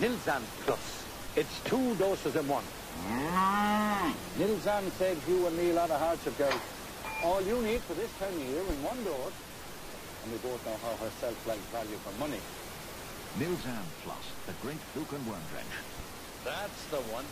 Nilzan Plus. It's two doses in one. Nilzan saves you and me a lot of hardship, girls. All you need for this time of year in one dose, and we both know how herself likes value for money. Nilzan Plus, the great fluke and worm drench. That's the one.